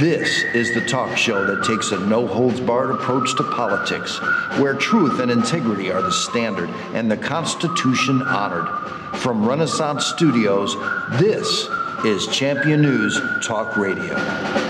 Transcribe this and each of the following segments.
This is the talk show that takes a no holds barred approach to politics, where truth and integrity are the standard and the Constitution honored. From Renaissance Studios, this is Champion News Talk Radio.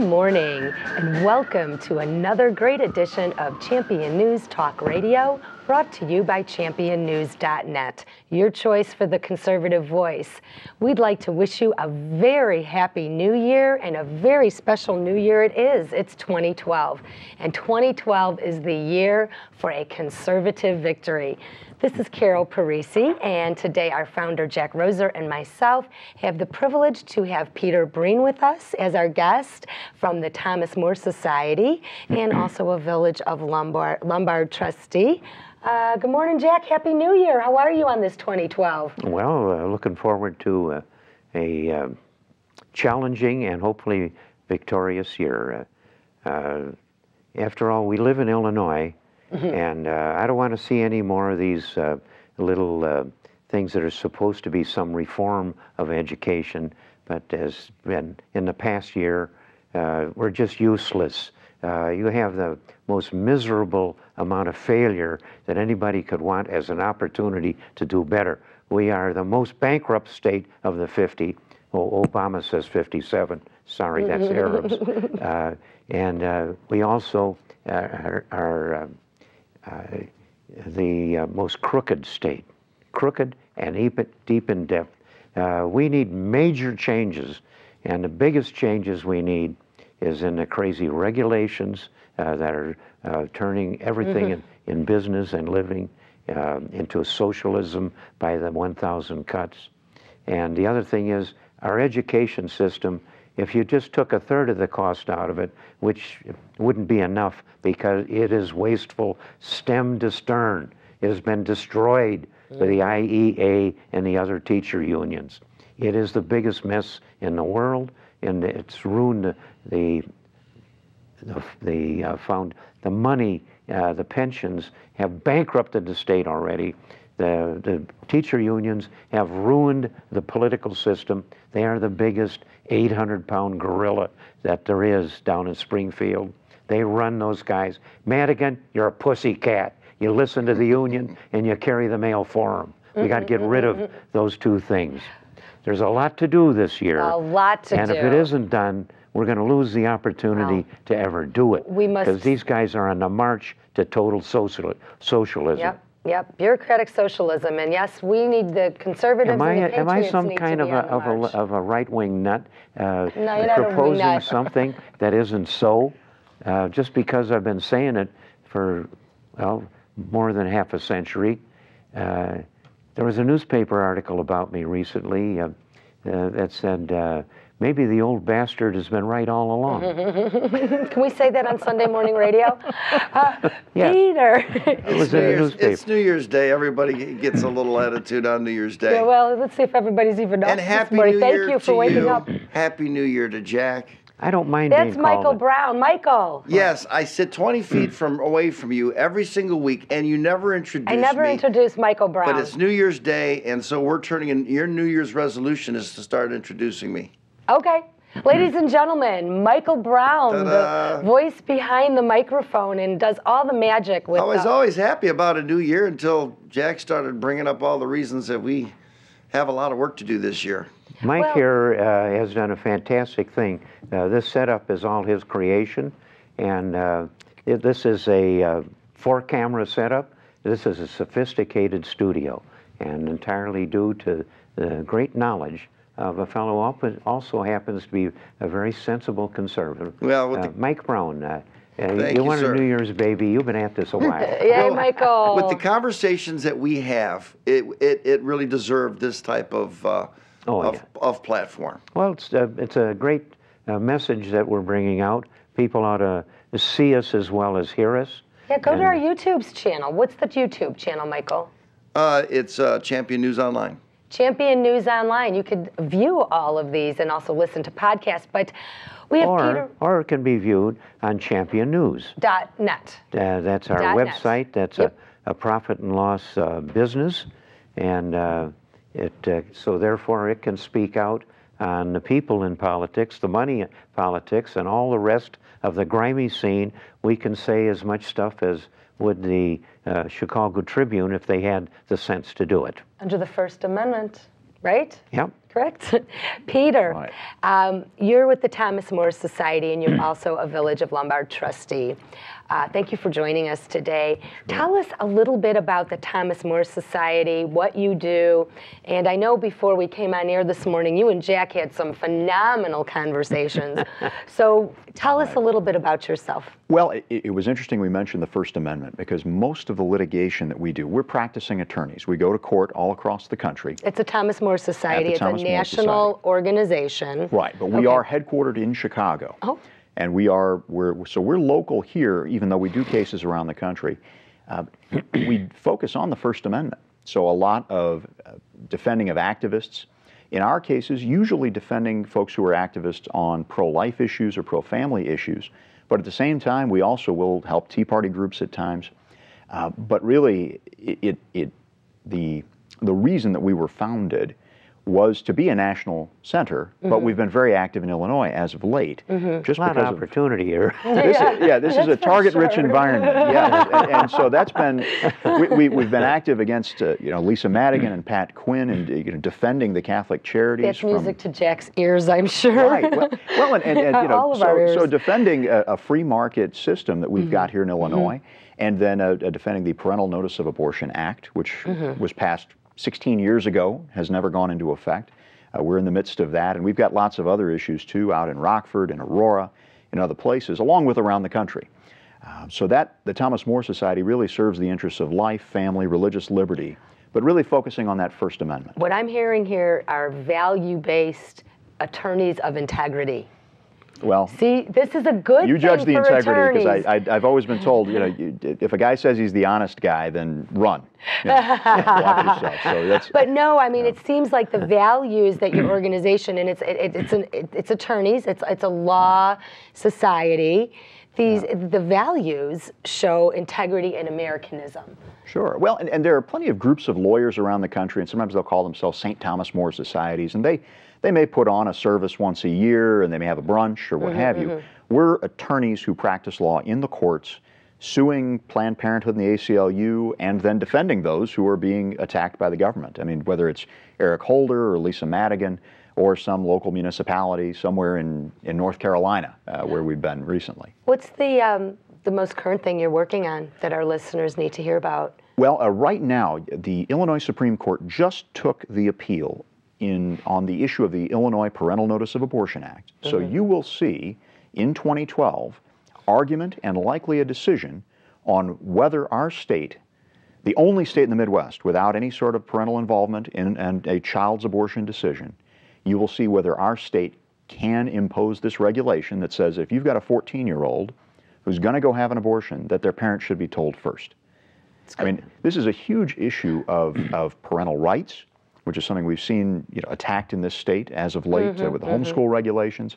Morning, and welcome to another great edition of Champion News Talk Radio, brought to you by championnews.net, your choice for the conservative voice. We'd like to wish you a very happy new year and a very special new year it is. It's 2012, and 2012 is the year for a conservative victory. This is Carol Parisi, and today our founder, Jack Roeser, and myself have the privilege to have Peter Breen with us as our guest from the Thomas More Society and also a Village of Lombard, Lombard trustee. Uh, good morning, Jack. Happy New Year. How are you on this 2012? Well, uh, looking forward to uh, a uh, challenging and hopefully victorious year. Uh, uh, after all, we live in Illinois, and uh, I don't want to see any more of these uh, little uh, things that are supposed to be some reform of education, but as been in the past year, uh, we're just useless. Uh, you have the most miserable amount of failure that anybody could want as an opportunity to do better. We are the most bankrupt state of the 50. Oh, Obama says 57. Sorry, that's Arabs. Uh, and uh, we also uh, are, are um, uh, the uh, most crooked state, crooked and deep, deep in depth. Uh, we need major changes, and the biggest changes we need is in the crazy regulations uh, that are uh, turning everything in, in business and living uh, into a socialism by the 1,000 cuts. And the other thing is our education system, if you just took a third of the cost out of it, which wouldn't be enough because it is wasteful stem to stern. It has been destroyed by the IEA and the other teacher unions. It is the biggest mess in the world, and it's ruined the, the the, uh, found the money, uh, the pensions have bankrupted the state already. The, the teacher unions have ruined the political system. They are the biggest 800 pound gorilla that there is down in Springfield. They run those guys. Madigan, you're a pussy cat. You listen to the union and you carry the mail for them. We got to get rid of those two things. There's a lot to do this year. A lot to and do. And if it isn't done, we're going to lose the opportunity to ever do it. We must- Because these guys are on the march to total social, socialism. Yep, yep. Bureaucratic socialism, and yes, we need the conservatives Am I, and the am I patriots some need to kind of a, of a, of a right-wing nut uh, No, you're not a wing proposing something that isn't so? Uh, just because I've been saying it for, well, more than half a century. Uh, there was a newspaper article about me recently uh, uh, that said, uh, maybe the old bastard has been right all along. Can we say that on Sunday morning radio? Uh, Yeah. Peter. It was New in the Year's, newspaper. it's New Year's Day. Everybody gets a little attitude on New Year's Day. Yeah, well, let's see if everybody's even up and Happy morning. New Thank Year you to for waking you. up. Happy New Year to Jack. I don't mind That's being called Michael it. Brown. Michael. Yes, I sit 20 feet from away from you every single week, and you never introduce I never me. introduced Michael Brown. But it's New Year's Day, and so we're turning in. Your New Year's resolution is to start introducing me. Okay. Ladies and gentlemen, Michael Brown, Ta-da. the voice behind the microphone and does all the magic with I was the- always happy about a new year until Jack started bringing up all the reasons that we have a lot of work to do this year. Mike Well- here uh, has done a fantastic thing. Uh, this setup is all his creation, and uh, it, this is a uh, four-camera setup. This is a sophisticated studio, and entirely due to the great knowledge of a fellow who also happens to be a very sensible conservative. Well, with Uh, the- Mike Brown. Uh, uh, Thank you you, want sir. a New Year's baby? You've been at this a while. Yay, Michael. With the conversations that we have, it it, it really deserved this type of uh, Oh, of, yeah. of platform. Well, it's a, it's a great uh, message that we're bringing out. People ought to see us as well as hear us. yeah, go to our YouTube's channel. What's the YouTube channel, Michael? Uh, it's uh, Champion News Online. Champion News Online. You could view all of these and also listen to podcasts. But we have or, Peter. or it can be viewed on Champion News. Dot net. Uh, that's our Dot net. website. That's Yep. a, a profit and loss uh, business, and uh, it uh, so therefore it can speak out on the people in politics, the money in politics, and all the rest of the grimy scene. We can say as much stuff as would the uh, Chicago Tribune if they had the sense to do it. Under the First Amendment, right? Yep. Correct? Peter, Right. um, you're with the Thomas More Society and you're also a Village of Lombard trustee. Uh, thank you for joining us today. Tell us a little bit about the Thomas More Society, what you do. And I know before we came on air this morning, you and Jack had some phenomenal conversations. so tell us a little bit about yourself. Well, it, it was interesting we mentioned the First Amendment because most of the litigation that we do, we're practicing attorneys. We go to court all across the country. It's a Thomas More Society. it's Thomas a More national Society. organization. Right, but we Okay. are headquartered in Chicago. Oh. And we are, we're, so we're local here, even though we do cases around the country. Uh, we focus on the First Amendment. So a lot of uh, defending of activists. In our cases, usually defending folks who are activists on pro-life issues or pro-family issues. But at the same time, we also will help Tea Party groups at times. Uh, but really, it, it, it the the reason that we were founded was to be a national center, but we've been very active in Illinois as of late, just A lot of because of opportunity here. this is, yeah, this is a target-rich sure. environment. Yes, and, and so that's been we, we, we've been active against uh, you know Lisa Madigan and Pat Quinn and you know, defending the Catholic charities. That's from, music to Jack's ears, I'm sure. Right. Well, well and, and, and, you know, All of our so, so defending a, a free market system that we've Mm-hmm. got here in Illinois, and then uh, uh, defending the Parental Notice of Abortion Act, which Mm-hmm. was passed 16 years ago, has never gone into effect. Uh, we're in the midst of that, and we've got lots of other issues too out in Rockford and Aurora and other places, along with around the country. Uh, so that the Thomas More Society really serves the interests of life, family, religious liberty, but really focusing on that First Amendment. What I'm hearing here are value-based attorneys of integrity. Well, See, this is a good You judge the integrity because. I, I, I've always been told, you know, you, if a guy says he's the honest guy, then run. You know, watch yourself. So that's But no, I mean, it seems like the values that your organization and it's it, it's an it, it's attorneys, it's it's a law society. These the values show integrity and Americanism. sure. Well, and, and there are plenty of groups of lawyers around the country, and sometimes they'll call themselves St. Thomas More societies, and they they may put on a service once a year, and they may have a brunch or what mm-hmm, have you. Mm-hmm. We're attorneys who practice law in the courts. Suing Planned Parenthood and the ACLU, and then defending those who are being attacked by the government. I mean, whether it's Eric Holder or Lisa Madigan, or some local municipality somewhere in, in North Carolina, uh, where we've been recently. What's the um, the most current thing you're working on that our listeners need to hear about? Well, uh, right now, the Illinois Supreme Court just took the appeal in on the issue of the Illinois Parental Notice of Abortion Act. So you will see in 2012 argument and likely a decision on whether our state, the only state in the Midwest without any sort of parental involvement in and a child's abortion decision, you will see whether our state can impose this regulation that says if you've got a 14-year-old who's going to go have an abortion, that their parents should be told first. I mean, this is a huge issue of, of parental rights, which is something we've seen you know, attacked in this state as of late uh, with the homeschool regulations.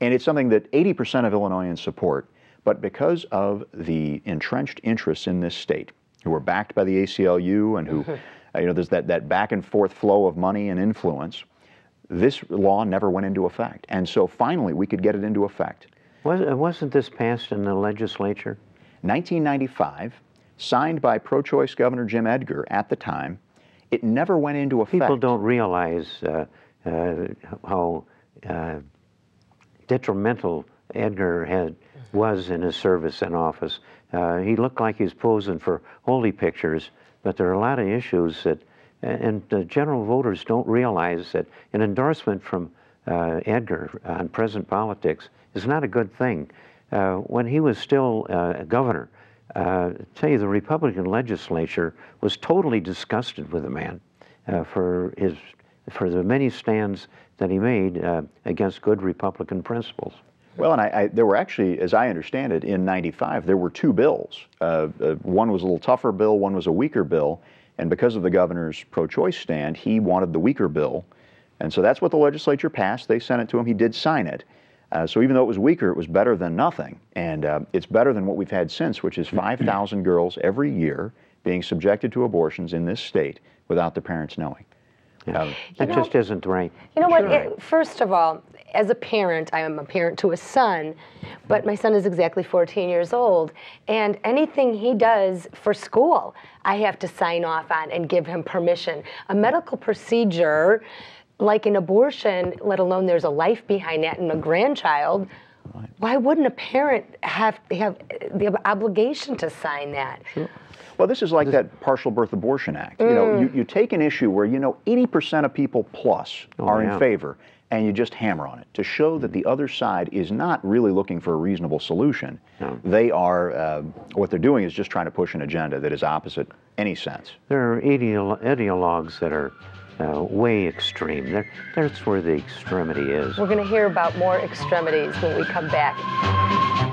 And it's something that 80% of Illinoisans support. But because of the entrenched interests in this state, who are backed by the ACLU and who, you know, there's that, that back and forth flow of money and influence, this law never went into effect. And so finally, we could get it into effect. Was, wasn't this passed in the legislature? 1995, signed by pro choice Governor Jim Edgar at the time. It never went into effect. People don't realize uh, uh, how uh, detrimental Edgar had was in his service and office. Uh, he looked like he was posing for holy pictures, but there are a lot of issues that, and the general voters don't realize that an endorsement from uh, Edgar on present politics is not a good thing. Uh, when he was still uh, governor, uh, tell you the Republican legislature was totally disgusted with the man uh, for his for the many stands that he made against good Republican principles. Well, and I, I, there were actually, as I understand it, in '95, there were two bills. Uh, uh, one was a little tougher bill, one was a weaker bill. And because of the governor's pro choice stand, he wanted the weaker bill. And so that's what the legislature passed. They sent it to him. He did sign it. Uh, so even though it was weaker, it was better than nothing. And uh, it's better than what we've had since, which is 5,000 girls every year being subjected to abortions in this state without the parents knowing. Uh, That just isn't right. You know what? It, first of all, as a parent, I am a parent to a son, but my son is exactly 14 years old, and anything he does for school, I have to sign off on and give him permission. A medical procedure, like an abortion, let alone there's a life behind that and a grandchild. Why wouldn't a parent have have the obligation to sign that? Well, this is like that Partial Birth Abortion Act. You know, you, you take an issue where you know 80% of people plus are yeah. in favor, and you just hammer on it to show that the other side is not really looking for a reasonable solution. They are, uh, what they're doing is just trying to push an agenda that is opposite any sense. There are ideolo- ideologues that are uh, way extreme. There, that's where the extremity is. We're going to hear about more extremities when we come back.